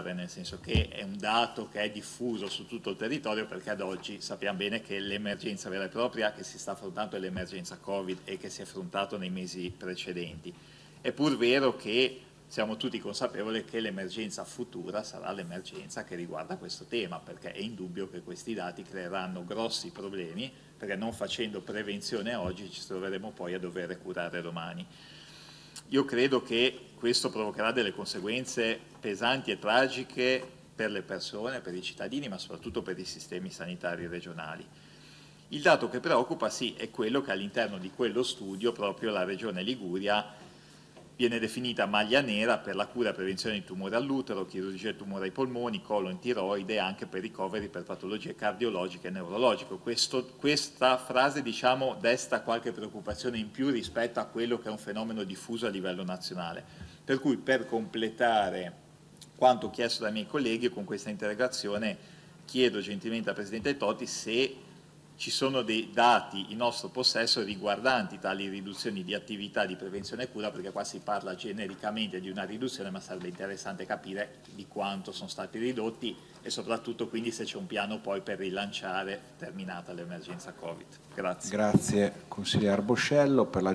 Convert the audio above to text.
nel senso che è un dato che è diffuso su tutto il territorio perché ad oggi sappiamo bene che l'emergenza vera e propria che si sta affrontando è l'emergenza Covid e che si è affrontato nei mesi precedenti. È pur vero che siamo tutti consapevoli che l'emergenza futura sarà l'emergenza che riguarda questo tema, perché è indubbio che questi dati creeranno grossi problemi, perché non facendo prevenzione oggi ci troveremo poi a dover curare domani. Io credo che questo provocherà delle conseguenze pesanti e tragiche per le persone, per i cittadini, ma soprattutto per i sistemi sanitari regionali. Il dato che preoccupa sì è quello che all'interno di quello studio proprio la Regione Liguria viene definita maglia nera per la cura e prevenzione di tumore all'utero, chirurgia di tumore ai polmoni, colon, tiroide e anche per ricoveri per patologie cardiologiche e neurologiche. Questo, questa frase diciamo, desta qualche preoccupazione in più rispetto a quello che è un fenomeno diffuso a livello nazionale. Per cui per completare quanto chiesto dai miei colleghi con questa integrazione chiedo gentilmente al Presidente Totti se ci sono dei dati in nostro possesso riguardanti tali riduzioni di attività di prevenzione e cura, perché qua si parla genericamente di una riduzione, ma sarebbe interessante capire di quanto sono stati ridotti e soprattutto quindi se c'è un piano poi per rilanciare terminata l'emergenza Covid. Grazie. Grazie consigliere Boscello per la